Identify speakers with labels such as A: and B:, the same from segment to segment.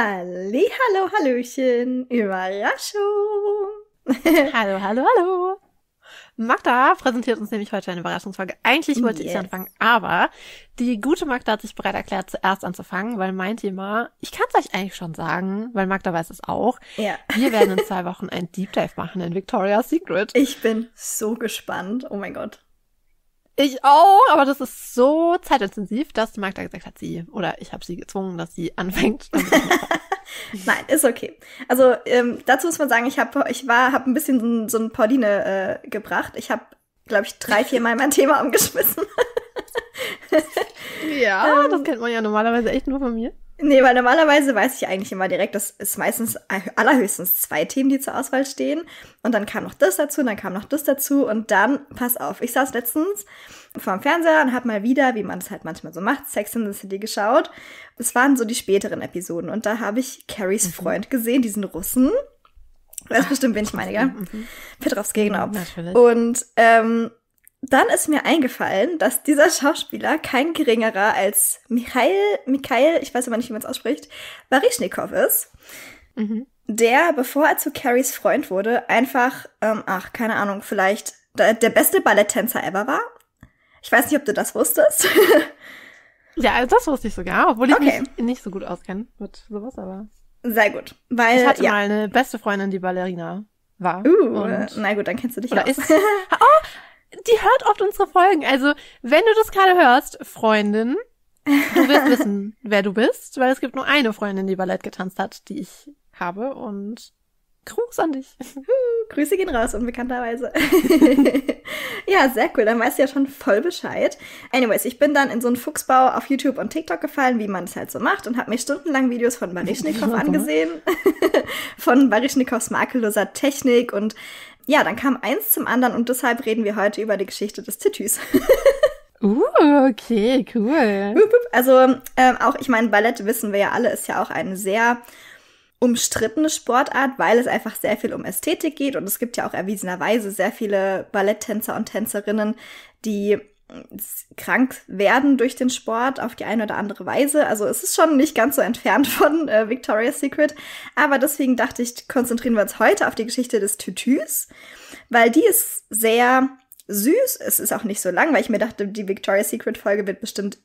A: Halli, hallo, hallöchen, Überraschung.
B: hallo, hallo, hallo. Magda präsentiert uns nämlich heute eine Überraschungsfolge. Eigentlich wollte yes. ich anfangen, aber die gute Magda hat sich bereit erklärt, zuerst anzufangen, weil mein Thema, ich kann es euch eigentlich schon sagen, weil Magda weiß es auch. Ja. Wir werden in zwei Wochen ein Deep Dive machen in Victoria's Secret.
A: Ich bin so gespannt. Oh mein Gott.
B: Ich auch, aber das ist so zeitintensiv, dass Magda gesagt hat, sie, oder ich habe sie gezwungen, dass sie anfängt.
A: Nein, ist okay. Also ähm, dazu muss man sagen, ich habe, ich war, habe ein bisschen so, ein Pauline äh, gebracht. Ich habe, glaube ich, drei, vier Mal mein Thema umgeschmissen.
B: ja, ähm, das kennt man ja normalerweise echt nur von mir.
A: Nee, weil normalerweise weiß ich eigentlich immer direkt, das ist meistens allerhöchstens zwei Themen, die zur Auswahl stehen. Und dann kam noch das dazu, und dann kam noch das dazu. Und dann, pass auf, ich saß letztens vor dem Fernseher und habe mal wieder, wie man es halt manchmal so macht, Sex in the City geschaut. Es waren so die späteren Episoden. Und da habe ich Carries mhm. Freund gesehen, diesen Russen. Du weißt bestimmt, wen ich meine, gell? Mhm. Petrovski, genau. Natürlich. Und ähm, dann ist mir eingefallen, dass dieser Schauspieler kein geringerer als Michael, Michael, ich weiß aber nicht, wie man es ausspricht, Baryshnikov ist. Mhm. Der, bevor er zu Carries Freund wurde, einfach, ähm, ach, keine Ahnung, vielleicht der, der beste Balletttänzer ever war. Ich weiß nicht, ob du das wusstest.
B: ja, also das wusste ich sogar, obwohl ich okay. mich nicht so gut auskenne mit sowas, aber.
A: Sehr gut. Weil,
B: ich hatte
A: ja.
B: mal eine beste Freundin, die Ballerina war.
A: Uh, na gut, dann kennst du dich
B: oder aus. Ist, oh, die hört oft unsere Folgen. Also, wenn du das gerade hörst, Freundin, du wirst wissen, wer du bist, weil es gibt nur eine Freundin, die Ballett getanzt hat, die ich habe und Gruß an dich.
A: Grüße gehen raus, unbekannterweise. ja, sehr cool. Dann weißt du ja schon voll Bescheid. Anyways, ich bin dann in so einen Fuchsbau auf YouTube und TikTok gefallen, wie man es halt so macht und habe mir stundenlang Videos von Baryshnikov angesehen. von Baryshnikovs makelloser Technik und ja, dann kam eins zum anderen und deshalb reden wir heute über die Geschichte des Titüs.
B: Uh, okay, cool.
A: Also ähm, auch, ich meine, Ballett wissen wir ja alle, ist ja auch eine sehr umstrittene Sportart, weil es einfach sehr viel um Ästhetik geht und es gibt ja auch erwiesenerweise sehr viele Balletttänzer und Tänzerinnen, die krank werden durch den Sport auf die eine oder andere Weise. Also es ist schon nicht ganz so entfernt von äh, Victoria's Secret. Aber deswegen dachte ich, konzentrieren wir uns heute auf die Geschichte des Tütüs, weil die ist sehr süß. Es ist auch nicht so lang, weil ich mir dachte, die Victoria's Secret Folge wird bestimmt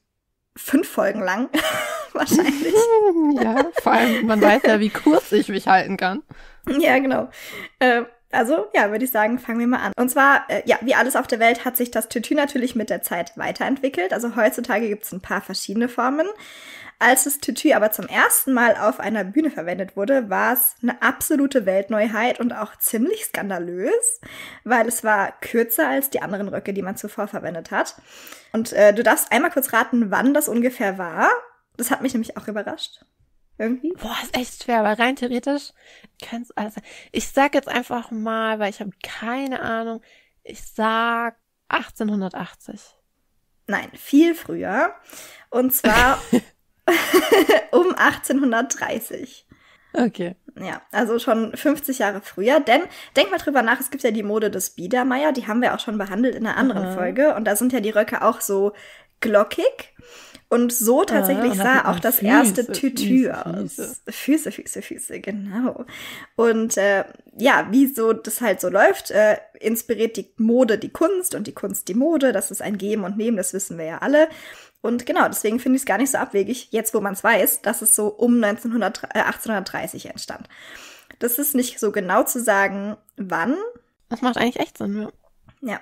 A: fünf Folgen lang. Wahrscheinlich.
B: ja, vor allem, man weiß ja, wie kurz ich mich halten kann.
A: Ja, genau. Äh, also, ja, würde ich sagen, fangen wir mal an. Und zwar, äh, ja, wie alles auf der Welt hat sich das Tütü natürlich mit der Zeit weiterentwickelt. Also heutzutage gibt es ein paar verschiedene Formen. Als das Tütü aber zum ersten Mal auf einer Bühne verwendet wurde, war es eine absolute Weltneuheit und auch ziemlich skandalös, weil es war kürzer als die anderen Röcke, die man zuvor verwendet hat. Und äh, du darfst einmal kurz raten, wann das ungefähr war. Das hat mich nämlich auch überrascht. Irgendwie?
B: Boah, ist echt schwer, weil rein theoretisch kann's alles sein. Ich sag jetzt einfach mal, weil ich habe keine Ahnung, ich sag 1880.
A: Nein, viel früher. Und zwar um 1830.
B: Okay.
A: Ja, also schon 50 Jahre früher. Denn denk mal drüber nach, es gibt ja die Mode des Biedermeier, die haben wir auch schon behandelt in einer anderen Aha. Folge. Und da sind ja die Röcke auch so glockig. Und so ah, tatsächlich ah, sah auch das Füße, erste Tütü aus. Füße, Füße, Füße, genau. Und äh, ja, wie so das halt so läuft, äh, inspiriert die Mode die Kunst und die Kunst die Mode. Das ist ein Geben und Nehmen, das wissen wir ja alle. Und genau, deswegen finde ich es gar nicht so abwegig, jetzt wo man es weiß, dass es so um 1900, äh, 1830 entstand. Das ist nicht so genau zu sagen, wann.
B: Das macht eigentlich echt Sinn, ja.
A: Ja,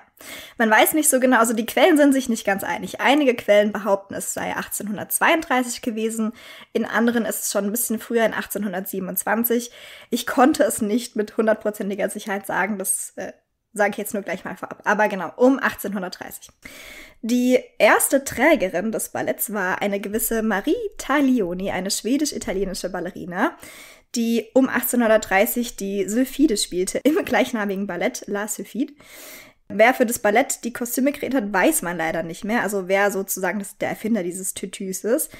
A: man weiß nicht so genau, also die Quellen sind sich nicht ganz einig. Einige Quellen behaupten, es sei 1832 gewesen, in anderen ist es schon ein bisschen früher, in 1827. Ich konnte es nicht mit hundertprozentiger Sicherheit sagen, das äh, sage ich jetzt nur gleich mal vorab. Aber genau, um 1830. Die erste Trägerin des Balletts war eine gewisse Marie Taglioni, eine schwedisch-italienische Ballerina, die um 1830 die Sylphide spielte im gleichnamigen Ballett La Sylphide. Wer für das Ballett die Kostüme kreiert hat, weiß man leider nicht mehr. Also wer sozusagen das, der Erfinder dieses Tütüs ist.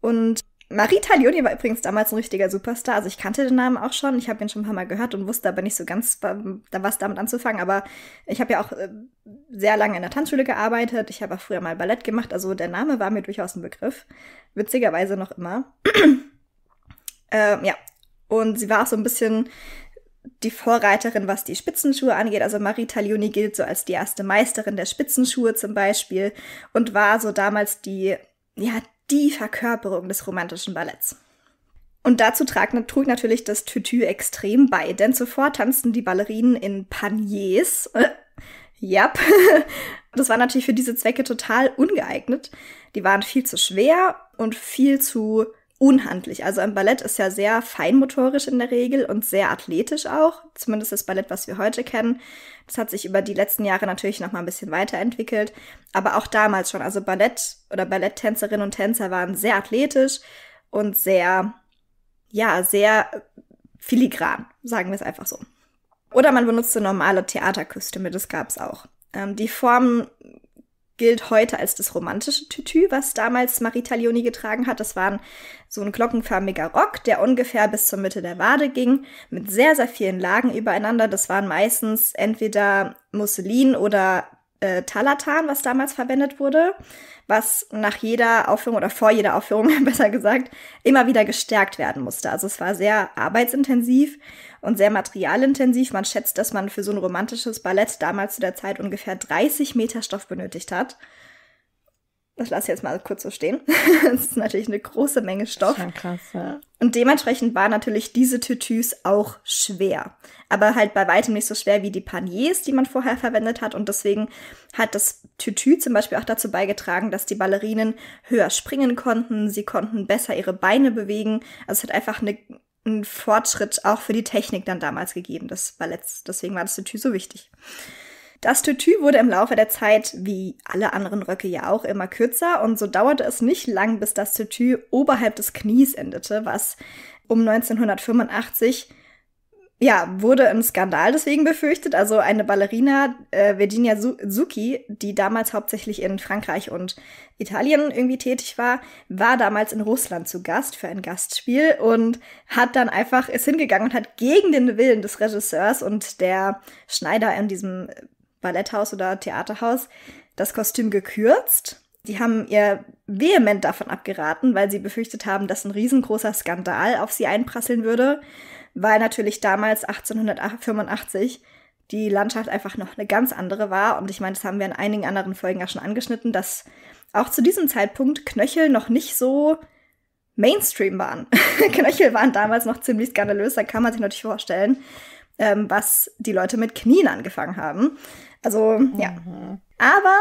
A: Und Marie Taglioni war übrigens damals ein richtiger Superstar. Also ich kannte den Namen auch schon. Ich habe ihn schon ein paar Mal gehört und wusste aber nicht so ganz, was damit anzufangen. Aber ich habe ja auch äh, sehr lange in der Tanzschule gearbeitet. Ich habe auch früher mal Ballett gemacht. Also der Name war mir durchaus ein Begriff. Witzigerweise noch immer. Ähm, ja. Und sie war auch so ein bisschen die Vorreiterin, was die Spitzenschuhe angeht. Also Marie Taglioni gilt so als die erste Meisterin der Spitzenschuhe zum Beispiel und war so damals die, ja, die Verkörperung des romantischen Balletts. Und dazu trag, trug natürlich das Tütü extrem bei, denn zuvor tanzten die Ballerinen in Paniers. Yep. Das war natürlich für diese Zwecke total ungeeignet. Die waren viel zu schwer und viel zu unhandlich. Also ein Ballett ist ja sehr feinmotorisch in der Regel und sehr athletisch auch. Zumindest das Ballett, was wir heute kennen. Das hat sich über die letzten Jahre natürlich noch mal ein bisschen weiterentwickelt. Aber auch damals schon. Also Ballett oder Balletttänzerinnen und Tänzer waren sehr athletisch und sehr, ja, sehr filigran, sagen wir es einfach so. Oder man benutzte normale Theaterkostüme, das gab's auch. Ähm, die Formen gilt heute als das romantische Tütü, was damals Marie Taglioni getragen hat. Das war so ein glockenförmiger Rock, der ungefähr bis zur Mitte der Wade ging, mit sehr, sehr vielen Lagen übereinander. Das waren meistens entweder Musselin oder äh, Talatan, was damals verwendet wurde, was nach jeder Aufführung oder vor jeder Aufführung, besser gesagt, immer wieder gestärkt werden musste. Also es war sehr arbeitsintensiv und sehr materialintensiv. Man schätzt, dass man für so ein romantisches Ballett damals zu der Zeit ungefähr 30 Meter Stoff benötigt hat. Das lasse ich jetzt mal kurz so stehen. das ist natürlich eine große Menge Stoff.
B: Schon krass, ja.
A: Und dementsprechend waren natürlich diese Tütüs auch schwer. Aber halt bei weitem nicht so schwer wie die Paniers, die man vorher verwendet hat. Und deswegen hat das Tütü zum Beispiel auch dazu beigetragen, dass die Ballerinen höher springen konnten. Sie konnten besser ihre Beine bewegen. Also es hat einfach eine einen Fortschritt auch für die Technik dann damals gegeben des Balletts. Deswegen war das Tütü so wichtig. Das Tütü wurde im Laufe der Zeit, wie alle anderen Röcke ja auch, immer kürzer und so dauerte es nicht lang, bis das Tütü oberhalb des Knies endete, was um 1985 ja, wurde ein Skandal deswegen befürchtet. Also eine Ballerina, äh, Virginia Zucchi, die damals hauptsächlich in Frankreich und Italien irgendwie tätig war, war damals in Russland zu Gast für ein Gastspiel und hat dann einfach, ist hingegangen und hat gegen den Willen des Regisseurs und der Schneider in diesem Balletthaus oder Theaterhaus das Kostüm gekürzt. Die haben ihr vehement davon abgeraten, weil sie befürchtet haben, dass ein riesengroßer Skandal auf sie einprasseln würde weil natürlich damals 1885 die Landschaft einfach noch eine ganz andere war. Und ich meine, das haben wir in einigen anderen Folgen ja schon angeschnitten, dass auch zu diesem Zeitpunkt Knöchel noch nicht so Mainstream waren. Knöchel waren damals noch ziemlich skandalös, da kann man sich natürlich vorstellen, ähm, was die Leute mit Knien angefangen haben. Also, ja. Mhm. Aber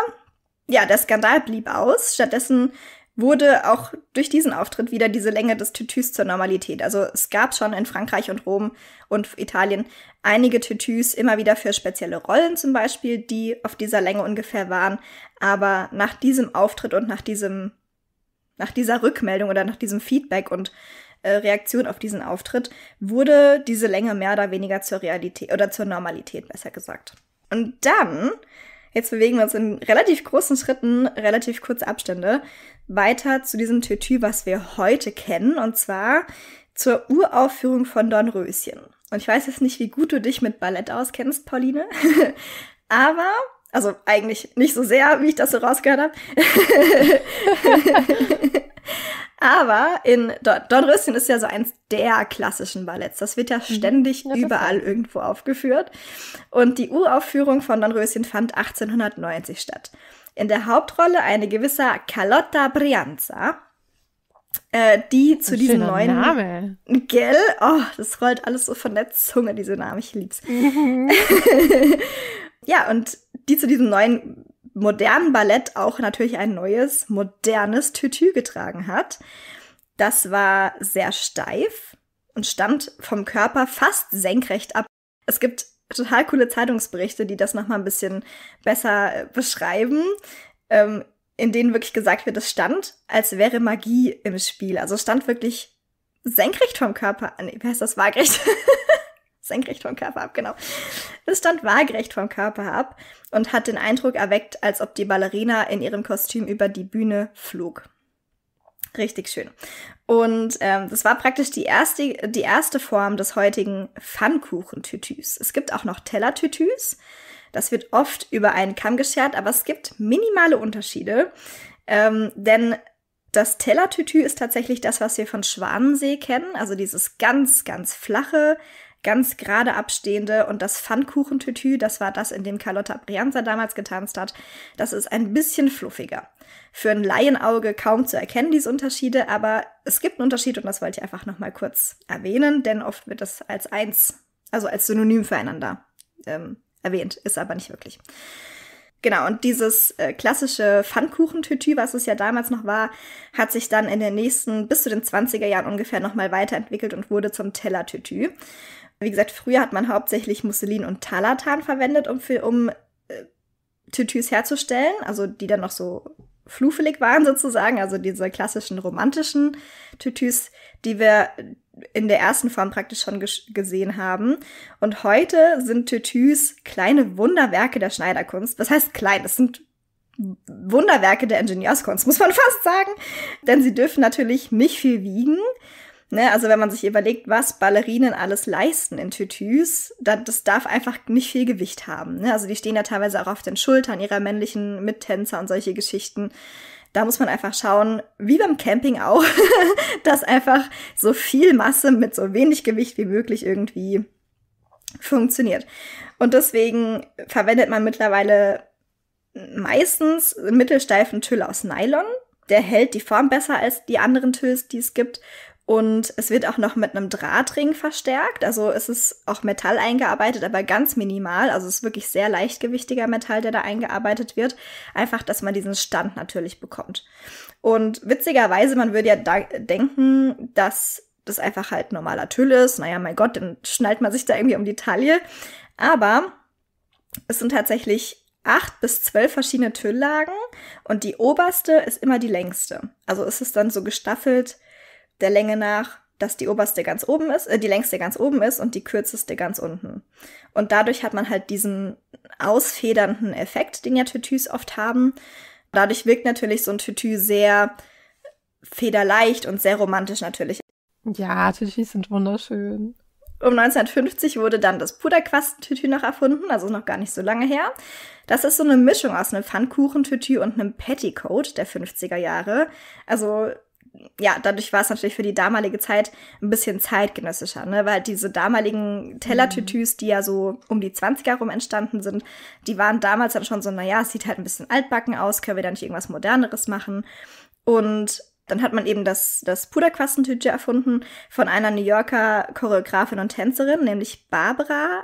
A: ja, der Skandal blieb aus. Stattdessen wurde auch durch diesen Auftritt wieder diese Länge des Tütüs zur Normalität. Also es gab schon in Frankreich und Rom und Italien einige Tütüs immer wieder für spezielle Rollen zum Beispiel, die auf dieser Länge ungefähr waren. Aber nach diesem Auftritt und nach diesem, nach dieser Rückmeldung oder nach diesem Feedback und äh, Reaktion auf diesen Auftritt wurde diese Länge mehr oder weniger zur Realität oder zur Normalität, besser gesagt. Und dann Jetzt bewegen wir uns in relativ großen Schritten, relativ kurze Abstände, weiter zu diesem Tütü, was wir heute kennen, und zwar zur Uraufführung von Dornröschen. Und ich weiß jetzt nicht, wie gut du dich mit Ballett auskennst, Pauline, aber, also eigentlich nicht so sehr, wie ich das so rausgehört habe. Aber in Dornröschen ist ja so eins der klassischen Balletts. Das wird ja mhm. ständig ja, überall irgendwo aufgeführt. Und die Uraufführung von Dornröschen fand 1890 statt. In der Hauptrolle eine gewisse Carlotta Brianza, äh, die zu diesem neuen
B: Name.
A: Gell? Oh, das rollt alles so von der Zunge, diese Namen. Ich lieb's. Ja, und die zu diesem neuen modernen Ballett auch natürlich ein neues, modernes Tütü getragen hat. Das war sehr steif und stand vom Körper fast senkrecht ab. Es gibt total coole Zeitungsberichte, die das nochmal ein bisschen besser äh, beschreiben, ähm, in denen wirklich gesagt wird, es stand, als wäre Magie im Spiel. Also stand wirklich senkrecht vom Körper. Nee, wie heißt das? Waagerecht. senkrecht vom Körper ab, genau. Es stand waagerecht vom Körper ab und hat den Eindruck erweckt, als ob die Ballerina in ihrem Kostüm über die Bühne flog. Richtig schön. Und ähm, das war praktisch die erste, die erste Form des heutigen Pfannkuchentütüs. Es gibt auch noch Tellertütüs. Das wird oft über einen Kamm geschert, aber es gibt minimale Unterschiede. Ähm, denn Das Tellertütü ist tatsächlich das, was wir von Schwanensee kennen, also dieses ganz, ganz flache, ganz gerade abstehende und das Pfannkuchentütü, das war das, in dem Carlotta Brianza damals getanzt hat, das ist ein bisschen fluffiger. Für ein Laienauge kaum zu erkennen, diese Unterschiede, aber es gibt einen Unterschied und das wollte ich einfach nochmal kurz erwähnen, denn oft wird das als eins, also als Synonym füreinander ähm, erwähnt, ist aber nicht wirklich. Genau, und dieses äh, klassische Pfannkuchentütü, was es ja damals noch war, hat sich dann in den nächsten, bis zu den 20er Jahren ungefähr nochmal weiterentwickelt und wurde zum Tellertütü. Wie gesagt, früher hat man hauptsächlich Musselin und Talatan verwendet, um, für, um äh, Tütüs herzustellen, also die dann noch so flufelig waren sozusagen, also diese klassischen romantischen Tütüs, die wir in der ersten Form praktisch schon gesehen haben. Und heute sind Tütüs kleine Wunderwerke der Schneiderkunst. Was heißt klein? Das sind Wunderwerke der Ingenieurskunst, muss man fast sagen. Denn sie dürfen natürlich nicht viel wiegen. Ne, also wenn man sich überlegt, was Ballerinen alles leisten in Tütüs, dann, das darf einfach nicht viel Gewicht haben. Ne? Also die stehen ja teilweise auch auf den Schultern ihrer männlichen Mittänzer und solche Geschichten. Da muss man einfach schauen, wie beim Camping auch, dass einfach so viel Masse mit so wenig Gewicht wie möglich irgendwie funktioniert. Und deswegen verwendet man mittlerweile meistens mittelsteifen Tüll aus Nylon. Der hält die Form besser als die anderen Tülls, die es gibt. Und es wird auch noch mit einem Drahtring verstärkt. Also es ist auch Metall eingearbeitet, aber ganz minimal. Also es ist wirklich sehr leichtgewichtiger Metall, der da eingearbeitet wird. Einfach, dass man diesen Stand natürlich bekommt. Und witzigerweise, man würde ja da denken, dass das einfach halt normaler Tüll ist. Naja, mein Gott, dann schnallt man sich da irgendwie um die Taille. Aber es sind tatsächlich acht bis zwölf verschiedene Tülllagen und die oberste ist immer die längste. Also ist es dann so gestaffelt der Länge nach, dass die oberste ganz oben ist, äh, die längste ganz oben ist und die kürzeste ganz unten. Und dadurch hat man halt diesen ausfedernden Effekt, den ja Tütüs oft haben. Dadurch wirkt natürlich so ein Tütü sehr federleicht und sehr romantisch natürlich.
B: Ja, Tütüs sind wunderschön.
A: Um 1950 wurde dann das Puderquastentütü noch erfunden, also noch gar nicht so lange her. Das ist so eine Mischung aus einem Pfannkuchentütü und einem Petticoat der 50er Jahre. Also ja, dadurch war es natürlich für die damalige Zeit ein bisschen zeitgenössischer, ne? weil diese damaligen Tellertütüs, die ja so um die 20er rum entstanden sind, die waren damals dann schon so, naja, es sieht halt ein bisschen altbacken aus, können wir da nicht irgendwas Moderneres machen? Und dann hat man eben das, das Puderquastentütü erfunden von einer New Yorker Choreografin und Tänzerin, nämlich Barbara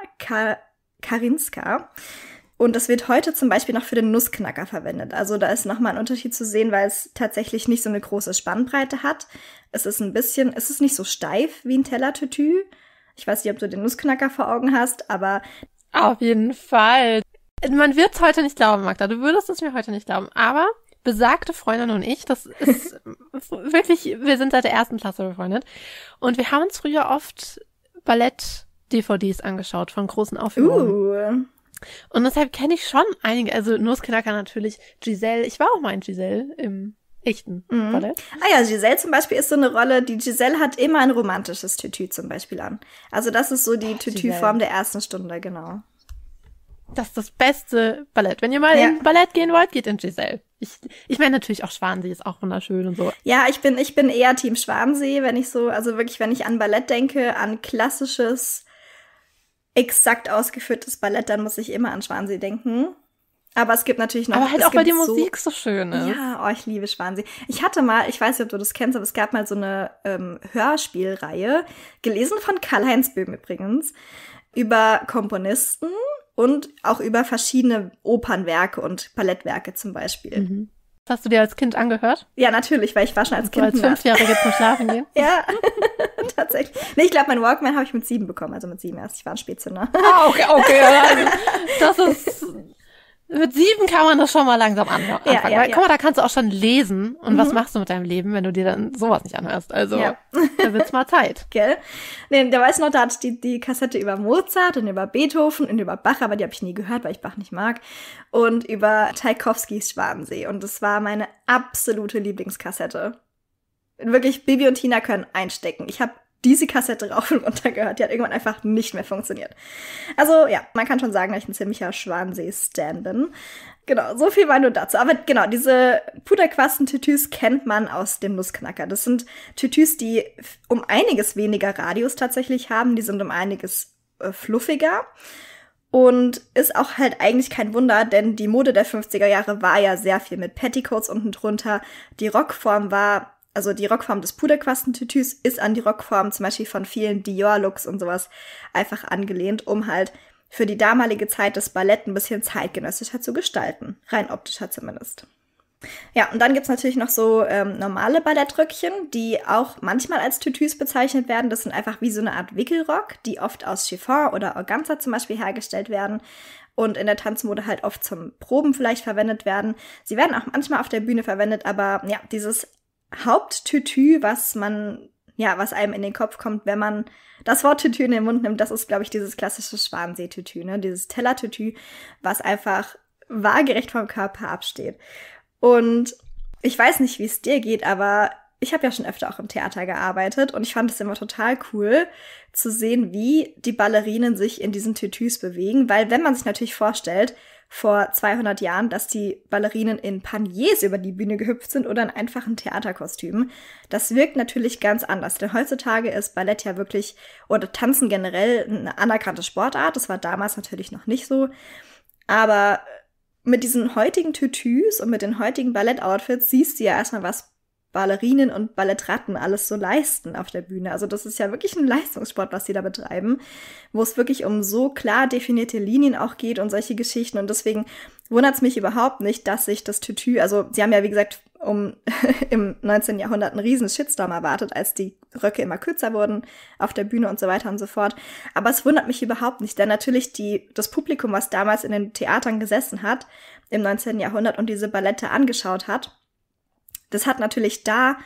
A: Karinska. Und das wird heute zum Beispiel noch für den Nussknacker verwendet. Also da ist nochmal ein Unterschied zu sehen, weil es tatsächlich nicht so eine große Spannbreite hat. Es ist ein bisschen, es ist nicht so steif wie ein Tellertütü. Ich weiß nicht, ob du den Nussknacker vor Augen hast, aber.
B: Auf jeden Fall. Man wird es heute nicht glauben, Magda. Du würdest es mir heute nicht glauben. Aber besagte Freundin und ich, das ist wirklich, wir sind seit der ersten Klasse befreundet. Und wir haben uns früher oft Ballett-DVDs angeschaut von großen Aufführungen. Uh. Und deshalb kenne ich schon einige, also Nussknacker natürlich, Giselle, ich war auch mal in Giselle im echten mhm. Rolle.
A: Ah ja, Giselle zum Beispiel ist so eine Rolle, die Giselle hat immer ein romantisches Tütü zum Beispiel an. Also das ist so die Tütü-Form der ersten Stunde, genau.
B: Das ist das beste Ballett. Wenn ihr mal ja. in Ballett gehen wollt, geht in Giselle. Ich, ich meine natürlich auch Schwansee ist auch wunderschön und so.
A: Ja, ich bin, ich bin eher Team Schwansee, wenn ich so, also wirklich, wenn ich an Ballett denke, an klassisches exakt ausgeführtes Ballett, dann muss ich immer an Schwansee denken. Aber es gibt natürlich noch.
B: Aber halt auch, weil die Musik so, so schön ist.
A: Ja, oh, ich liebe Schwansee. Ich hatte mal, ich weiß nicht, ob du das kennst, aber es gab mal so eine ähm, Hörspielreihe, gelesen von Karl-Heinz Böhm übrigens, über Komponisten und auch über verschiedene Opernwerke und Ballettwerke zum Beispiel. Mhm.
B: Hast du dir als Kind angehört?
A: Ja, natürlich, weil ich war schon als Kind.
B: als Fünfjährige zum Schlafen gehen?
A: ja, tatsächlich. Nee, ich glaube, mein Walkman habe ich mit sieben bekommen, also mit sieben erst. Ich war ein Spätzünder.
B: ah, okay, okay. Also, das ist mit sieben kann man das schon mal langsam anfangen. Ja, ja, Weil, guck mal, da kannst du auch schon lesen. Und mhm. was machst du mit deinem Leben, wenn du dir dann sowas nicht anhörst? Also, ja. da wird's mal Zeit.
A: Gell? Nee, da weiß noch, da hatte ich die, die Kassette über Mozart und über Beethoven und über Bach, aber die habe ich nie gehört, weil ich Bach nicht mag. Und über Tchaikovskis Schwanensee. Und das war meine absolute Lieblingskassette. Wirklich, Bibi und Tina können einstecken. Ich habe diese Kassette rauf und runter gehört. Die hat irgendwann einfach nicht mehr funktioniert. Also ja, man kann schon sagen, dass ich ein ziemlicher Schwansee-Stan bin. Genau, so viel war nur dazu. Aber genau, diese Puderquasten-Tütüs kennt man aus dem Nussknacker. Das sind Tütüs, die um einiges weniger Radius tatsächlich haben. Die sind um einiges äh, fluffiger. Und ist auch halt eigentlich kein Wunder, denn die Mode der 50er Jahre war ja sehr viel mit Petticoats unten drunter. Die Rockform war, also die Rockform des Puderquastentütüs ist an die Rockform zum Beispiel von vielen Dior-Looks und sowas einfach angelehnt, um halt für die damalige Zeit das Ballett ein bisschen zeitgenössischer zu gestalten. Rein optischer zumindest. Ja, und dann gibt's natürlich noch so ähm, normale Ballettröckchen, die auch manchmal als Tütüs bezeichnet werden. Das sind einfach wie so eine Art Wickelrock, die oft aus Chiffon oder Organza zum Beispiel hergestellt werden und in der Tanzmode halt oft zum Proben vielleicht verwendet werden. Sie werden auch manchmal auf der Bühne verwendet, aber ja, dieses Haupttütü, was man, ja, was einem in den Kopf kommt, wenn man das Wort Tütü in den Mund nimmt, das ist, glaube ich, dieses klassische Schwansee-Tütü, ne? Dieses Teller-Tütü, was einfach waagerecht vom Körper absteht. Und ich weiß nicht, wie es dir geht, aber ich habe ja schon öfter auch im Theater gearbeitet und ich fand es immer total cool zu sehen, wie die Ballerinen sich in diesen Tütüs bewegen, weil wenn man sich natürlich vorstellt, vor 200 Jahren, dass die Ballerinen in Paniers über die Bühne gehüpft sind oder in einfachen Theaterkostümen. Das wirkt natürlich ganz anders, denn heutzutage ist Ballett ja wirklich oder Tanzen generell eine anerkannte Sportart. Das war damals natürlich noch nicht so. Aber mit diesen heutigen Tütüs und mit den heutigen Ballettoutfits siehst du ja erstmal, was Ballerinen und Ballettratten alles so leisten auf der Bühne. Also das ist ja wirklich ein Leistungssport, was sie da betreiben, wo es wirklich um so klar definierte Linien auch geht und solche Geschichten. Und deswegen wundert es mich überhaupt nicht, dass sich das Tütü, also sie haben ja wie gesagt um im 19. Jahrhundert einen riesen Shitstorm erwartet, als die Röcke immer kürzer wurden auf der Bühne und so weiter und so fort. Aber es wundert mich überhaupt nicht, denn natürlich die, das Publikum, was damals in den Theatern gesessen hat, im 19. Jahrhundert und diese Ballette angeschaut hat, das hat natürlich da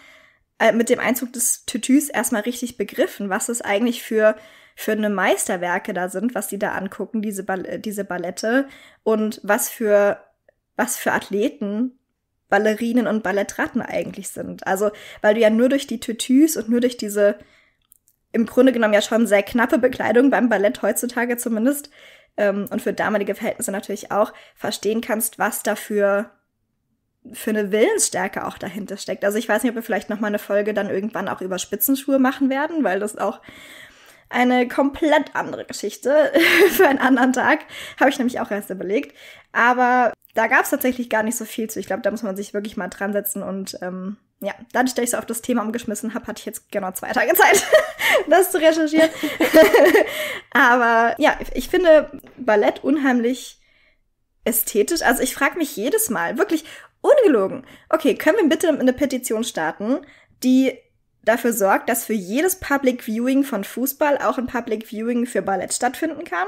A: äh, mit dem Einzug des Tütüs erstmal richtig begriffen, was es eigentlich für für eine Meisterwerke da sind, was die da angucken, diese, Ball diese Ballette und was für was für Athleten Ballerinen und Ballettratten eigentlich sind. Also, weil du ja nur durch die Tütüs und nur durch diese im Grunde genommen ja schon sehr knappe Bekleidung beim Ballett heutzutage zumindest ähm, und für damalige Verhältnisse natürlich auch verstehen kannst, was dafür für eine Willensstärke auch dahinter steckt. Also ich weiß nicht, ob wir vielleicht noch mal eine Folge dann irgendwann auch über Spitzenschuhe machen werden, weil das auch eine komplett andere Geschichte für einen anderen Tag. Habe ich nämlich auch erst überlegt. Aber da gab es tatsächlich gar nicht so viel zu. Ich glaube, da muss man sich wirklich mal dran setzen und ähm, ja, dadurch, dass ich so auf das Thema umgeschmissen habe, hatte ich jetzt genau zwei Tage Zeit, das zu recherchieren. Aber ja, ich finde Ballett unheimlich ästhetisch. Also ich frage mich jedes Mal, wirklich Ungelogen. Okay, können wir bitte eine Petition starten, die dafür sorgt, dass für jedes Public Viewing von Fußball auch ein Public Viewing für Ballett stattfinden kann?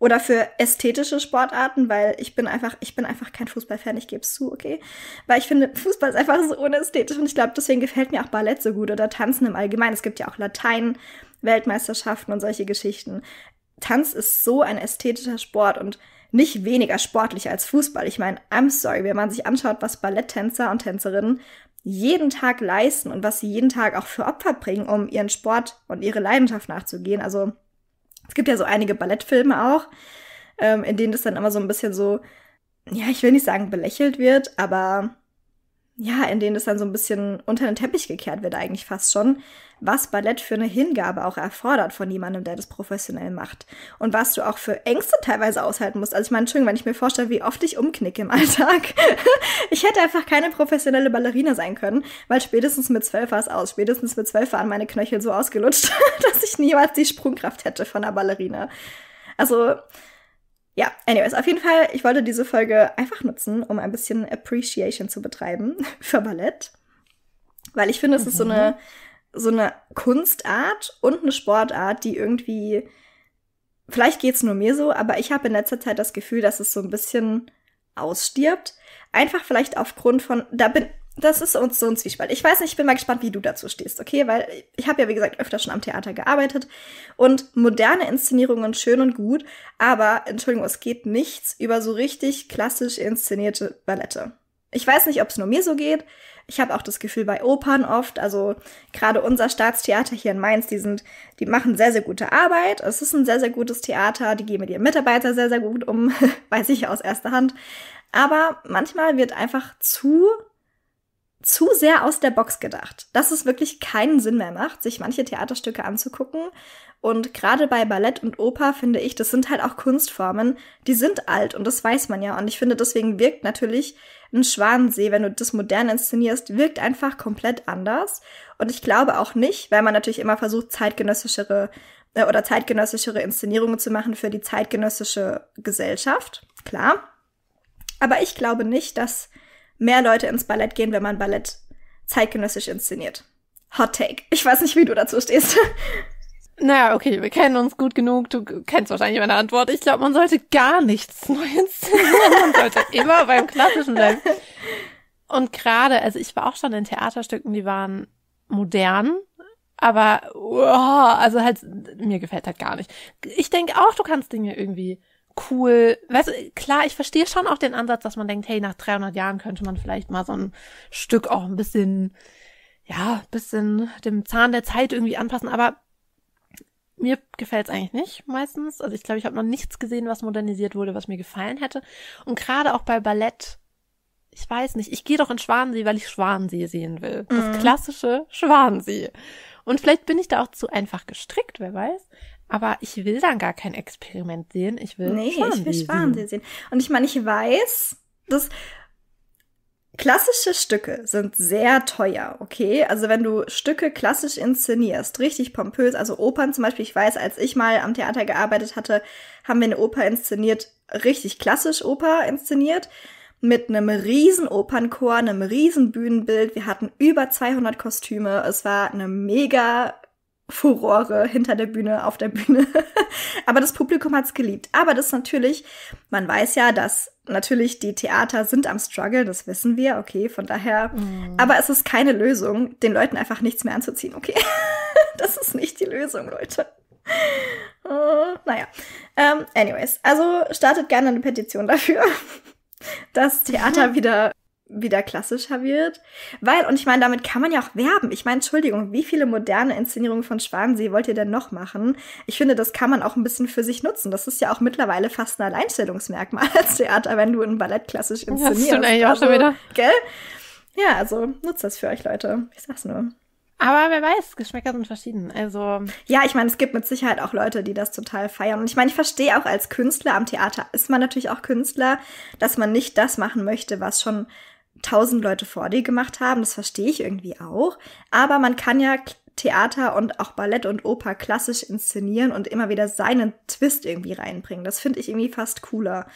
A: Oder für ästhetische Sportarten, weil ich bin einfach, ich bin einfach kein Fußballfan, ich gebe es zu, okay? Weil ich finde, Fußball ist einfach so unästhetisch und ich glaube, deswegen gefällt mir auch Ballett so gut oder Tanzen im Allgemeinen. Es gibt ja auch Latein, Weltmeisterschaften und solche Geschichten. Tanz ist so ein ästhetischer Sport und nicht weniger sportlich als Fußball. Ich meine, I'm sorry, wenn man sich anschaut, was Balletttänzer und Tänzerinnen jeden Tag leisten und was sie jeden Tag auch für Opfer bringen, um ihren Sport und ihre Leidenschaft nachzugehen. Also es gibt ja so einige Ballettfilme auch, ähm, in denen das dann immer so ein bisschen so, ja, ich will nicht sagen belächelt wird, aber ja, in denen es dann so ein bisschen unter den Teppich gekehrt wird eigentlich fast schon, was Ballett für eine Hingabe auch erfordert von jemandem, der das professionell macht. Und was du auch für Ängste teilweise aushalten musst. Also ich meine, Entschuldigung, wenn ich mir vorstelle, wie oft ich umknicke im Alltag. ich hätte einfach keine professionelle Ballerina sein können, weil spätestens mit zwölf war es aus. Spätestens mit zwölf waren meine Knöchel so ausgelutscht, dass ich niemals die Sprungkraft hätte von einer Ballerina. Also, ja, anyways, auf jeden Fall, ich wollte diese Folge einfach nutzen, um ein bisschen Appreciation zu betreiben für Ballett. Weil ich finde, es mhm. ist so eine, mhm. so eine Kunstart und eine Sportart, die irgendwie, vielleicht geht's nur mir so, aber ich habe in letzter Zeit das Gefühl, dass es so ein bisschen ausstirbt. Einfach vielleicht aufgrund von, da bin, das ist uns so ein Zwiespalt. Ich weiß nicht, ich bin mal gespannt, wie du dazu stehst, okay? Weil ich habe ja, wie gesagt, öfter schon am Theater gearbeitet und moderne Inszenierungen schön und gut, aber, Entschuldigung, es geht nichts über so richtig klassisch inszenierte Ballette. Ich weiß nicht, ob es nur mir so geht. Ich habe auch das Gefühl bei Opern oft, also gerade unser Staatstheater hier in Mainz, die sind, die machen sehr, sehr gute Arbeit. Es ist ein sehr, sehr gutes Theater, die gehen mit ihren Mitarbeitern sehr, sehr gut um, weiß ich aus erster Hand. Aber manchmal wird einfach zu zu sehr aus der Box gedacht, dass es wirklich keinen Sinn mehr macht, sich manche Theaterstücke anzugucken. Und gerade bei Ballett und Oper finde ich, das sind halt auch Kunstformen, die sind alt und das weiß man ja. Und ich finde, deswegen wirkt natürlich ein Schwanensee, wenn du das modern inszenierst, wirkt einfach komplett anders. Und ich glaube auch nicht, weil man natürlich immer versucht, zeitgenössischere äh, oder zeitgenössischere Inszenierungen zu machen für die zeitgenössische Gesellschaft. Klar. Aber ich glaube nicht, dass mehr Leute ins Ballett gehen, wenn man Ballett zeitgenössisch inszeniert. Hot Take. Ich weiß nicht, wie du dazu stehst.
B: Naja, okay, wir kennen uns gut genug. Du kennst wahrscheinlich meine Antwort. Ich glaube, man sollte gar nichts neu inszenieren. Man sollte immer beim Klassischen bleiben. Und gerade, also ich war auch schon in Theaterstücken, die waren modern, aber oh, also halt, mir gefällt halt gar nicht. Ich denke auch, du kannst Dinge irgendwie cool. Weißt du, klar, ich verstehe schon auch den Ansatz, dass man denkt, hey, nach 300 Jahren könnte man vielleicht mal so ein Stück auch ein bisschen, ja, bisschen dem Zahn der Zeit irgendwie anpassen, aber mir gefällt es eigentlich nicht meistens. Also ich glaube, ich habe noch nichts gesehen, was modernisiert wurde, was mir gefallen hätte. Und gerade auch bei Ballett, ich weiß nicht, ich gehe doch in Schwanensee, weil ich Schwanensee sehen will. Das mhm. klassische Schwanensee. Und vielleicht bin ich da auch zu einfach gestrickt, wer weiß. Aber ich will dann gar kein Experiment sehen. Ich will
A: Nee, ich will Schwanensee sehen. Und ich meine, ich weiß, dass klassische Stücke sind sehr teuer, okay? Also wenn du Stücke klassisch inszenierst, richtig pompös, also Opern zum Beispiel, ich weiß, als ich mal am Theater gearbeitet hatte, haben wir eine Oper inszeniert, richtig klassisch Oper inszeniert, mit einem riesen Opernchor, einem riesen Bühnenbild. Wir hatten über 200 Kostüme. Es war eine mega Furore hinter der Bühne, auf der Bühne. Aber das Publikum hat's geliebt. Aber das natürlich, man weiß ja, dass natürlich die Theater sind am Struggle, das wissen wir, okay, von daher. Mm. Aber es ist keine Lösung, den Leuten einfach nichts mehr anzuziehen, okay? das ist nicht die Lösung, Leute. Uh, naja. Um, ähm, anyways, also startet gerne eine Petition dafür, dass Theater wieder wieder klassischer wird. Weil, und ich meine, damit kann man ja auch werben. Ich meine, Entschuldigung, wie viele moderne Inszenierungen von Schwanensee wollt ihr denn noch machen? Ich finde, das kann man auch ein bisschen für sich nutzen. Das ist ja auch mittlerweile fast ein Alleinstellungsmerkmal als Theater, wenn du ein Ballett klassisch inszenierst. Das stimmt eigentlich auch schon also, wieder. Gell? Ja, also nutzt das für euch, Leute. Ich sag's nur.
B: Aber wer weiß, Geschmäcker sind verschieden. Also
A: ja, ich meine, es gibt mit Sicherheit auch Leute, die das total feiern. Und ich meine, ich verstehe auch als Künstler am Theater ist man natürlich auch Künstler, dass man nicht das machen möchte, was schon tausend Leute vor dir gemacht haben. Das verstehe ich irgendwie auch. Aber man kann ja Theater und auch Ballett und Oper klassisch inszenieren und immer wieder seinen Twist irgendwie reinbringen. Das finde ich irgendwie fast cooler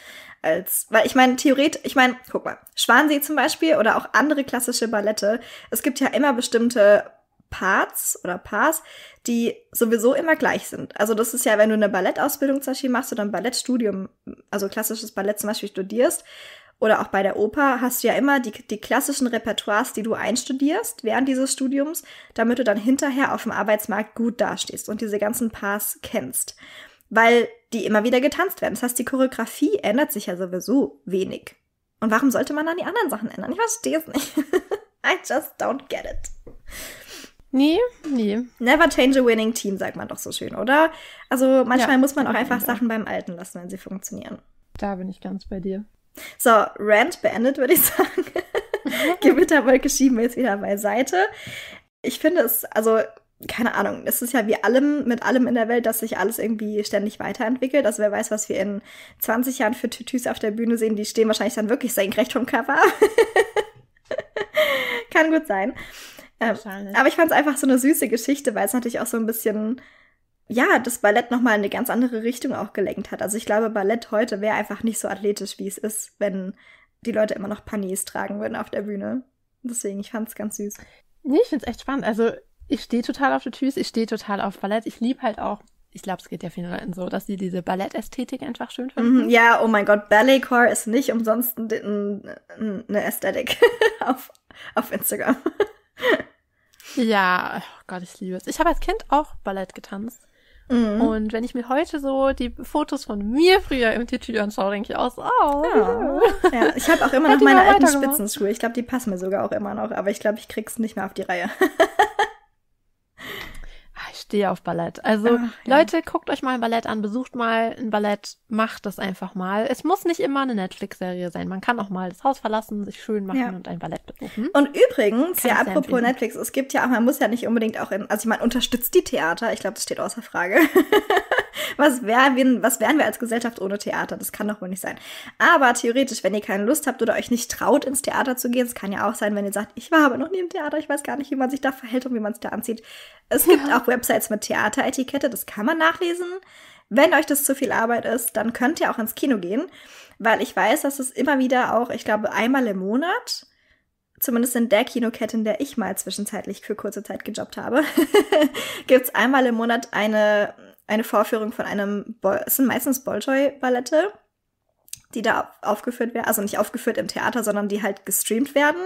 A: als, weil ich meine, theoretisch, ich meine, guck mal, Schwansee zum Beispiel oder auch andere klassische Ballette. Es gibt ja immer bestimmte Parts oder Parts, die sowieso immer gleich sind. Also das ist ja, wenn du eine Ballettausbildung zum Beispiel machst oder ein Ballettstudium, also klassisches Ballett zum Beispiel studierst, oder auch bei der Oper hast du ja immer die, die klassischen Repertoires, die du einstudierst während dieses Studiums, damit du dann hinterher auf dem Arbeitsmarkt gut dastehst und diese ganzen Paars kennst. Weil die immer wieder getanzt werden. Das heißt, die Choreografie ändert sich ja sowieso wenig. Und warum sollte man dann die anderen Sachen ändern? Ich verstehe es nicht. I just don't get it.
B: Nee, nee.
A: Never change a winning team, sagt man doch so schön, oder? Also manchmal ja, muss man auch einfach Sachen beim Alten lassen, wenn sie funktionieren.
B: Da bin ich ganz bei dir.
A: So, Rant beendet, würde ich sagen. Gewitterwolke schieben wir jetzt wieder beiseite. Ich finde es, also, keine Ahnung, es ist ja wie allem, mit allem in der Welt, dass sich alles irgendwie ständig weiterentwickelt. Also wer weiß, was wir in 20 Jahren für Tütüs auf der Bühne sehen, die stehen wahrscheinlich dann wirklich senkrecht vom Körper. Kann gut sein. Ähm, aber ich fand es einfach so eine süße Geschichte, weil es natürlich auch so ein bisschen ja, das Ballett nochmal in eine ganz andere Richtung auch gelenkt hat. Also ich glaube, Ballett heute wäre einfach nicht so athletisch, wie es ist, wenn die Leute immer noch Paniers tragen würden auf der Bühne. Deswegen, ich fand's ganz süß.
B: Nee, ich find's echt spannend. Also ich stehe total auf die Tüß, ich stehe total auf Ballett. Ich liebe halt auch, ich glaube, es geht ja vielen Leuten so, dass sie diese Ballettästhetik einfach schön finden.
A: Mhm, ja, oh mein Gott, Balletcore ist nicht umsonst ein, ein, eine Ästhetik auf, auf Instagram.
B: ja, oh Gott, ich liebe es. Ich habe als Kind auch Ballett getanzt. Mhm. Und wenn ich mir heute so die Fotos von mir früher im Tütü anschaue, denke ich auch so, oh.
A: Ja, ja ich habe auch immer noch meine alten Spitzenschuhe. Ich glaube, die passen mir sogar auch immer noch, aber ich glaube, ich krieg's nicht mehr auf die Reihe.
B: Stehe auf Ballett. Also Ach, ja. Leute, guckt euch mal ein Ballett an, besucht mal ein Ballett, macht das einfach mal. Es muss nicht immer eine Netflix-Serie sein. Man kann auch mal das Haus verlassen, sich schön machen ja. und ein Ballett besuchen.
A: Und übrigens, kann ja, apropos Netflix, es gibt ja auch, man muss ja nicht unbedingt auch in, also ich meine, unterstützt die Theater. Ich glaube, das steht außer Frage. was, wär, was wären wir als Gesellschaft ohne Theater? Das kann doch wohl nicht sein. Aber theoretisch, wenn ihr keine Lust habt oder euch nicht traut, ins Theater zu gehen, es kann ja auch sein, wenn ihr sagt, ich war aber noch nie im Theater, ich weiß gar nicht, wie man sich da verhält und wie man sich da anzieht. Es gibt ja. auch Websites mit Theateretikette, das kann man nachlesen. Wenn euch das zu viel Arbeit ist, dann könnt ihr auch ins Kino gehen, weil ich weiß, dass es immer wieder auch, ich glaube, einmal im Monat zumindest in der Kinokette, in der ich mal zwischenzeitlich für kurze Zeit gejobbt habe, gibt es einmal im Monat eine eine Vorführung von einem, Bol es sind meistens Bolshoi-Ballette, die da aufgeführt werden, also nicht aufgeführt im Theater, sondern die halt gestreamt werden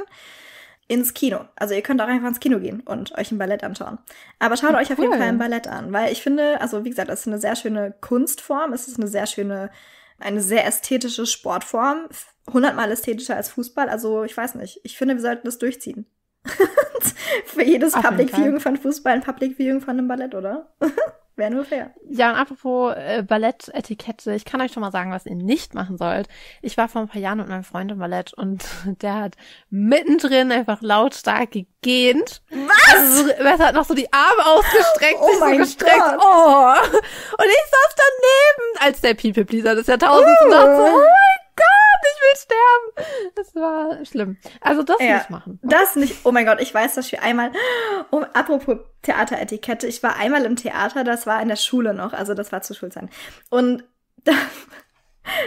A: ins Kino. Also ihr könnt auch einfach ins Kino gehen und euch ein Ballett anschauen. Aber schaut oh, euch auf jeden Fall ein Ballett an, weil ich finde, also wie gesagt, es ist eine sehr schöne Kunstform, es ist eine sehr schöne, eine sehr ästhetische Sportform, hundertmal ästhetischer als Fußball. Also ich weiß nicht, ich finde, wir sollten das durchziehen. Für jedes auf Public Viewing von Fußball ein Public Viewing von einem Ballett, oder? Wäre nur fair.
B: Ja, und apropos äh, Ballettetikette, ich kann euch schon mal sagen, was ihr nicht machen sollt. Ich war vor ein paar Jahren mit meinem Freund im Ballett und der hat mittendrin einfach lautstark gegähnt.
A: Was?
B: Also, er hat noch so die Arme ausgestreckt,
A: oh
B: sich
A: mein
B: so gestreckt.
A: Gott.
B: Oh. Und ich saß daneben, als der People Pleaser des Jahrtausends uh. und dachte so, oh ich will sterben. Das war schlimm. Also das ja, nicht machen.
A: Das nicht. Oh mein Gott, ich weiß, dass wir einmal, um, apropos Theateretikette, ich war einmal im Theater, das war in der Schule noch, also das war zu Schulzeit. Und da,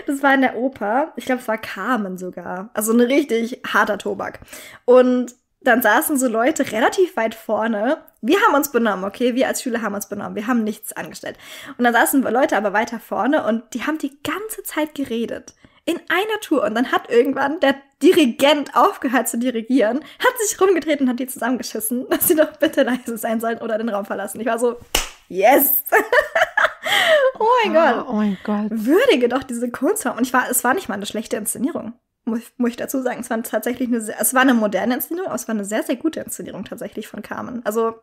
A: das war in der Oper. Ich glaube, es war Carmen sogar. Also ein richtig harter Tobak. Und dann saßen so Leute relativ weit vorne. Wir haben uns benommen, okay? Wir als Schüler haben uns benommen. Wir haben nichts angestellt. Und dann saßen Leute aber weiter vorne und die haben die ganze Zeit geredet in einer Tour. Und dann hat irgendwann der Dirigent aufgehört zu dirigieren, hat sich rumgedreht und hat die zusammengeschissen, dass sie doch bitte leise sein sollen oder den Raum verlassen. Ich war so, yes! oh mein
B: ah,
A: Gott.
B: Oh mein Gott.
A: Würdige doch diese Kunstform. Und ich war, es war nicht mal eine schlechte Inszenierung. Muss, muss ich dazu sagen. Es war tatsächlich eine, sehr, es war eine moderne Inszenierung, aber es war eine sehr, sehr gute Inszenierung tatsächlich von Carmen. Also,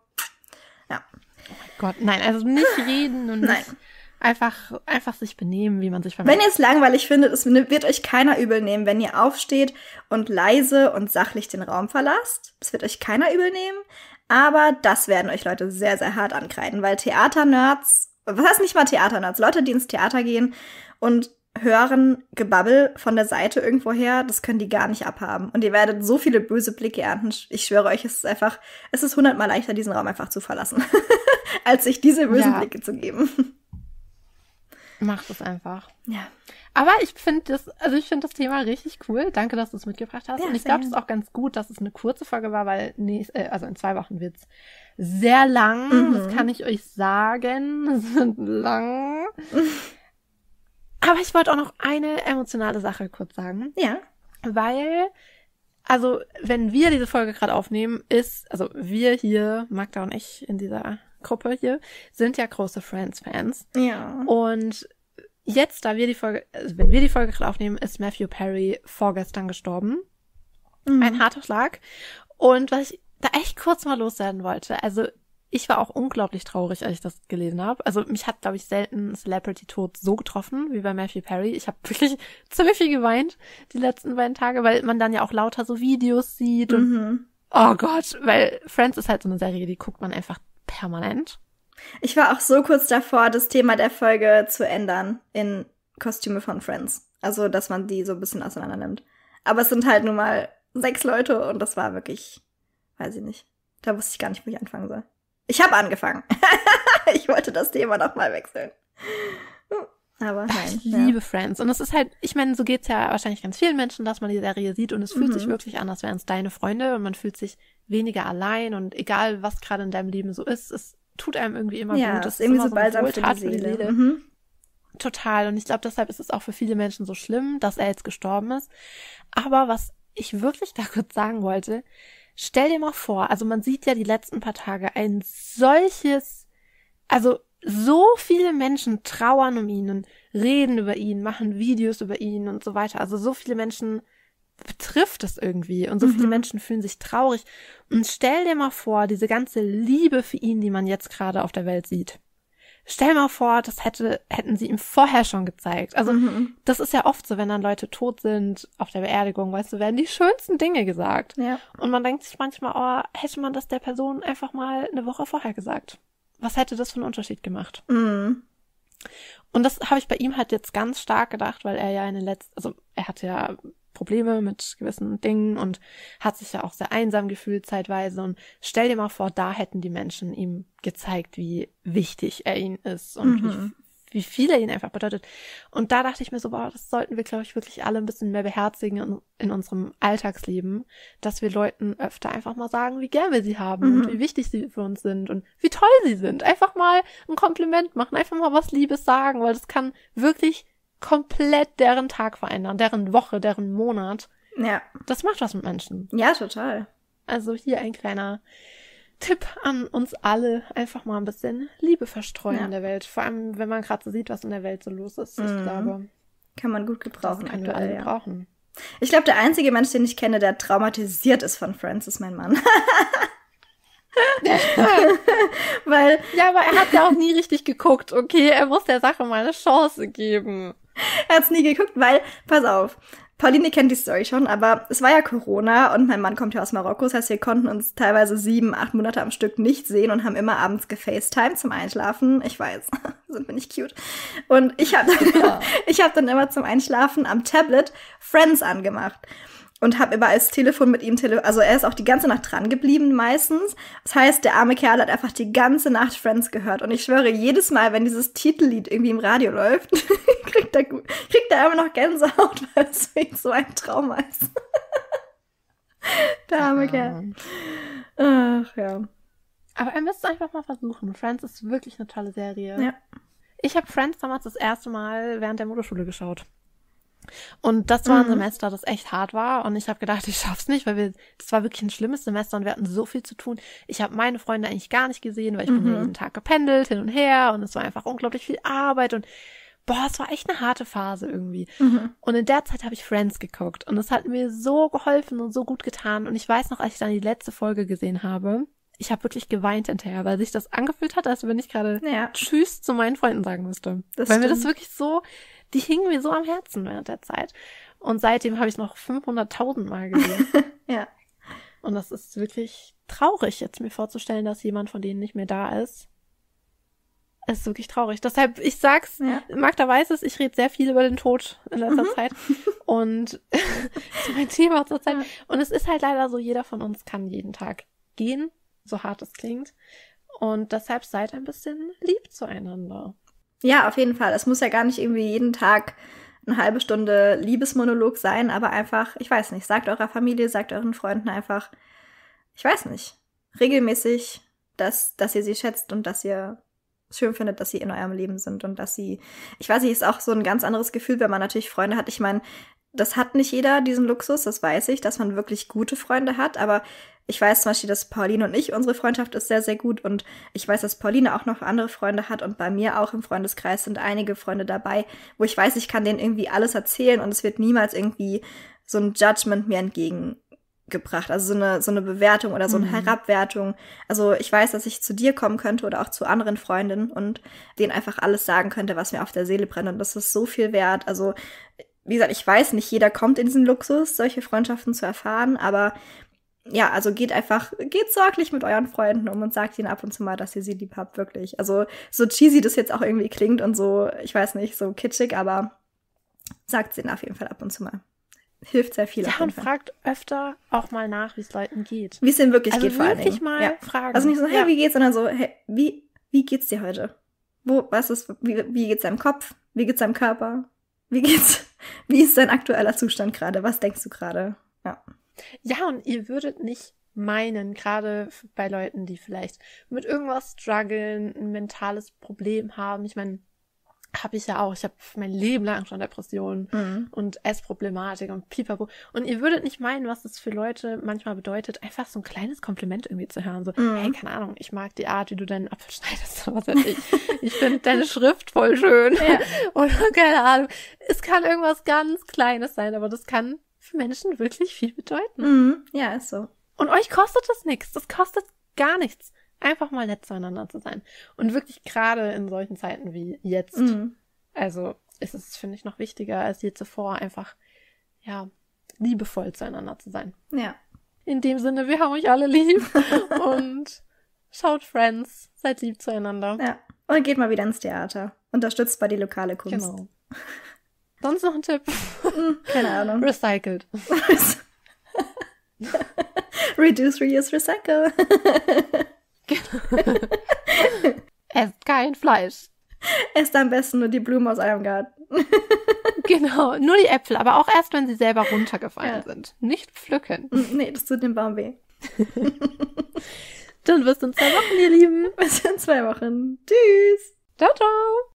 A: ja.
B: Oh mein Gott, nein, also nicht reden und
A: nein.
B: nicht Einfach, einfach sich benehmen, wie man sich verhält.
A: Wenn ihr es langweilig findet, es wird euch keiner übel nehmen, wenn ihr aufsteht und leise und sachlich den Raum verlasst. Es wird euch keiner übel nehmen. Aber das werden euch Leute sehr, sehr hart ankreiden, weil Theaternerds, was heißt nicht mal Theaternerds, Leute, die ins Theater gehen und hören Gebabbel von der Seite irgendwoher, das können die gar nicht abhaben. Und ihr werdet so viele böse Blicke ernten. Ich schwöre euch, es ist einfach, es ist hundertmal leichter, diesen Raum einfach zu verlassen, als sich diese bösen ja. Blicke zu geben.
B: Macht es einfach.
A: Ja.
B: Aber ich finde das, also ich finde das Thema richtig cool. Danke, dass du es mitgebracht hast. Ja, und ich glaube, es ist auch ganz gut, dass es eine kurze Folge war, weil nächst, äh, also in zwei Wochen wird es sehr lang. Mhm. Das kann ich euch sagen. Es wird lang. Aber ich wollte auch noch eine emotionale Sache kurz sagen.
A: Ja.
B: Weil, also, wenn wir diese Folge gerade aufnehmen, ist, also wir hier, Magda und ich in dieser Gruppe hier, sind ja große Friends-Fans.
A: Ja.
B: Und jetzt, da wir die Folge, also wenn wir die Folge gerade aufnehmen, ist Matthew Perry vorgestern gestorben. Mhm. Ein harter Schlag. Und was ich da echt kurz mal loswerden wollte, also ich war auch unglaublich traurig, als ich das gelesen habe. Also mich hat, glaube ich, selten Celebrity-Tod so getroffen wie bei Matthew Perry. Ich habe wirklich ziemlich viel geweint die letzten beiden Tage, weil man dann ja auch lauter so Videos sieht und
A: mhm.
B: oh Gott, weil Friends ist halt so eine Serie, die guckt man einfach permanent.
A: Ich war auch so kurz davor, das Thema der Folge zu ändern in Kostüme von Friends. Also, dass man die so ein bisschen auseinander nimmt. Aber es sind halt nun mal sechs Leute und das war wirklich, weiß ich nicht. Da wusste ich gar nicht, wo ich anfangen soll. Ich habe angefangen. ich wollte das Thema noch mal wechseln. Aber nein.
B: Ich liebe Friends. Und es ist halt, ich meine, so geht's ja wahrscheinlich ganz vielen Menschen, dass man die Serie sieht und es fühlt mhm. sich wirklich an, als wären es deine Freunde und man fühlt sich weniger allein und egal, was gerade in deinem Leben so ist, es tut einem irgendwie immer
A: ja,
B: gut.
A: Das ist irgendwie so balsam für die Seele. Seele. Mhm.
B: Total. Und ich glaube, deshalb ist es auch für viele Menschen so schlimm, dass er jetzt gestorben ist. Aber was ich wirklich da kurz sagen wollte, stell dir mal vor, also man sieht ja die letzten paar Tage ein solches, also so viele Menschen trauern um ihn und reden über ihn, machen Videos über ihn und so weiter. Also so viele Menschen betrifft es irgendwie und so viele mhm. Menschen fühlen sich traurig. Und stell dir mal vor, diese ganze Liebe für ihn, die man jetzt gerade auf der Welt sieht. Stell mal vor, das hätte, hätten sie ihm vorher schon gezeigt. Also, mhm. das ist ja oft so, wenn dann Leute tot sind auf der Beerdigung, weißt du, werden die schönsten Dinge gesagt.
A: Ja.
B: Und man denkt sich manchmal, oh, hätte man das der Person einfach mal eine Woche vorher gesagt. Was hätte das für einen Unterschied gemacht?
A: Mhm.
B: Und das habe ich bei ihm halt jetzt ganz stark gedacht, weil er ja in den letzten, also er hatte ja Probleme mit gewissen Dingen und hat sich ja auch sehr einsam gefühlt zeitweise. Und stell dir mal vor, da hätten die Menschen ihm gezeigt, wie wichtig er ihnen ist und mhm. Wie, viel er ihnen einfach bedeutet. Und da dachte ich mir so, boah, das sollten wir, glaube ich, wirklich alle ein bisschen mehr beherzigen in, in, unserem Alltagsleben, dass wir Leuten öfter einfach mal sagen, wie gern wir sie haben mhm. und wie wichtig sie für uns sind und wie toll sie sind. Einfach mal ein Kompliment machen, einfach mal was Liebes sagen, weil das kann wirklich komplett deren Tag verändern, deren Woche, deren Monat.
A: Ja.
B: Das macht was mit Menschen.
A: Ja, total.
B: Also hier ein kleiner Tipp an uns alle, einfach mal ein bisschen Liebe verstreuen ja. in der Welt. Vor allem, wenn man gerade so sieht, was in der Welt so los ist. Ich mhm. glaube.
A: Kann man gut gebrauchen.
B: Wir alle ja. brauchen.
A: Ich glaube, der einzige Mensch, den ich kenne, der traumatisiert ist von Friends, ist mein Mann.
B: Weil. Ja, aber er hat ja auch nie richtig geguckt, okay? Er muss der Sache mal eine Chance geben.
A: er hat's nie geguckt, weil, pass auf, Pauline kennt die Story schon, aber es war ja Corona und mein Mann kommt ja aus Marokko, das heißt, wir konnten uns teilweise sieben, acht Monate am Stück nicht sehen und haben immer abends gefacetimed zum Einschlafen. Ich weiß, sind wir nicht cute. Und ich habe ja. ich hab dann immer zum Einschlafen am Tablet Friends angemacht und habe immer als Telefon mit ihm tele also er ist auch die ganze Nacht dran geblieben meistens. Das heißt, der arme Kerl hat einfach die ganze Nacht Friends gehört und ich schwöre, jedes Mal, wenn dieses Titellied irgendwie im Radio läuft, kriegt er kriegt er immer noch Gänsehaut, weil es für ihn so ein Trauma ist. der arme Kerl. Ach ja.
B: Aber er müsste einfach mal versuchen. Friends ist wirklich eine tolle Serie.
A: Ja.
B: Ich habe Friends damals das erste Mal während der Motorschule geschaut. Und das war ein mhm. Semester, das echt hart war. Und ich habe gedacht, ich schaff's nicht, weil wir, das war wirklich ein schlimmes Semester und wir hatten so viel zu tun. Ich habe meine Freunde eigentlich gar nicht gesehen, weil ich mhm. bin jeden Tag gependelt, hin und her. Und es war einfach unglaublich viel Arbeit und boah, es war echt eine harte Phase irgendwie. Mhm. Und in der Zeit habe ich Friends geguckt und es hat mir so geholfen und so gut getan. Und ich weiß noch, als ich dann die letzte Folge gesehen habe, ich habe wirklich geweint hinterher, weil sich das angefühlt hat, als wenn ich gerade
A: ja.
B: Tschüss zu meinen Freunden sagen müsste. Das weil stimmt. mir das wirklich so die hingen mir so am Herzen während der Zeit. Und seitdem habe ich noch 500.000 Mal gesehen.
A: ja.
B: Und das ist wirklich traurig, jetzt mir vorzustellen, dass jemand von denen nicht mehr da ist. Es ist wirklich traurig. Deshalb, ich sag's, ja. Magda weiß es, ich rede sehr viel über den Tod in letzter mhm. Zeit. Und das ist mein Thema zur Zeit. Ja. Und es ist halt leider so, jeder von uns kann jeden Tag gehen, so hart es klingt. Und deshalb seid ein bisschen lieb zueinander.
A: Ja, auf jeden Fall. Es muss ja gar nicht irgendwie jeden Tag eine halbe Stunde Liebesmonolog sein, aber einfach, ich weiß nicht, sagt eurer Familie, sagt euren Freunden einfach, ich weiß nicht, regelmäßig, dass, dass ihr sie schätzt und dass ihr es schön findet, dass sie in eurem Leben sind und dass sie, ich weiß nicht, ist auch so ein ganz anderes Gefühl, wenn man natürlich Freunde hat. Ich meine, das hat nicht jeder, diesen Luxus, das weiß ich, dass man wirklich gute Freunde hat, aber ich weiß zum Beispiel, dass Pauline und ich, unsere Freundschaft ist sehr, sehr gut und ich weiß, dass Pauline auch noch andere Freunde hat und bei mir auch im Freundeskreis sind einige Freunde dabei, wo ich weiß, ich kann denen irgendwie alles erzählen und es wird niemals irgendwie so ein Judgment mir entgegengebracht, also so eine, so eine Bewertung oder so eine mhm. Herabwertung. Also ich weiß, dass ich zu dir kommen könnte oder auch zu anderen Freundinnen und denen einfach alles sagen könnte, was mir auf der Seele brennt und das ist so viel wert. Also wie gesagt, ich weiß, nicht jeder kommt in diesen Luxus, solche Freundschaften zu erfahren, aber ja, also geht einfach, geht sorglich mit euren Freunden um und sagt ihnen ab und zu mal, dass ihr sie lieb habt, wirklich. Also so cheesy das jetzt auch irgendwie klingt und so, ich weiß nicht, so kitschig, aber sagt ihnen auf jeden Fall ab und zu mal. Hilft sehr viel.
B: Ja, und fragt öfter auch mal nach, wie es Leuten geht.
A: Wie es ihnen wirklich also geht, vor allem.
B: Wirklich mal ja. fragen.
A: Also nicht so, hey, ja. wie geht's, sondern so, hey, wie, wie geht's dir heute? Wo, was ist, wie, wie geht's deinem Kopf? Wie geht's deinem Körper? Wie geht's, wie ist dein aktueller Zustand gerade? Was denkst du gerade? Ja.
B: Ja, und ihr würdet nicht meinen, gerade bei Leuten, die vielleicht mit irgendwas strugglen, ein mentales Problem haben. Ich meine, habe ich ja auch. Ich habe mein Leben lang schon Depressionen
A: Mhm.
B: und Essproblematik und pipapo. Und ihr würdet nicht meinen, was das für Leute manchmal bedeutet, einfach so ein kleines Kompliment irgendwie zu hören. So,
A: Mhm.
B: hey, keine Ahnung, ich mag die Art, wie du deinen Apfel schneidest oder was weiß ich. Ich finde deine Schrift voll schön.
A: Ja.
B: Oder keine Ahnung. Es kann irgendwas ganz Kleines sein, aber das kann für Menschen wirklich viel bedeuten.
A: Mhm. Ja, ist so.
B: Und euch kostet das nichts. Das kostet gar nichts. Einfach mal nett zueinander zu sein. Und wirklich gerade in solchen Zeiten wie jetzt.
A: Mhm.
B: Also ist es, finde ich, noch wichtiger als je zuvor, einfach, ja, liebevoll zueinander zu sein.
A: Ja.
B: In dem Sinne, wir haben euch alle lieb. und schaut Friends, seid lieb zueinander.
A: Ja. Und geht mal wieder ins Theater. Unterstützt mal die lokale Kunst.
B: Genau. Sonst noch ein Tipp.
A: Keine Ahnung.
B: Recycelt.
A: Reduce, reuse, recycle.
B: Esst kein Fleisch.
A: Esst am besten nur die Blumen aus eurem Garten.
B: Genau, nur die Äpfel, aber auch erst, wenn sie selber runtergefallen
A: Ja.
B: sind. Nicht pflücken.
A: Mm, Nee, das tut dem Baum weh.
B: Dann bis in zwei Wochen, ihr Lieben.
A: Bis in zwei Wochen. Tschüss.
B: Ciao, ciao.